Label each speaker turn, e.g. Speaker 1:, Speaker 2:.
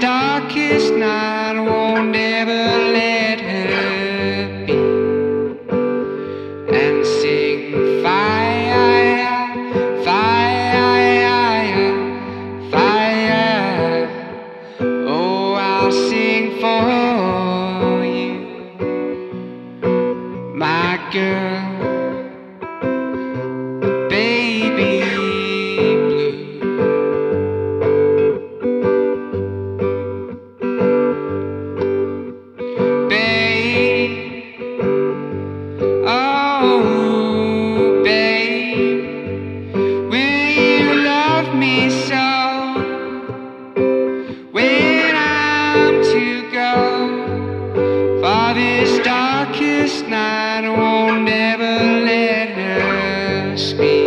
Speaker 1: darkest night won't ever let Sing for you, my girl. last night won't ever let her speak.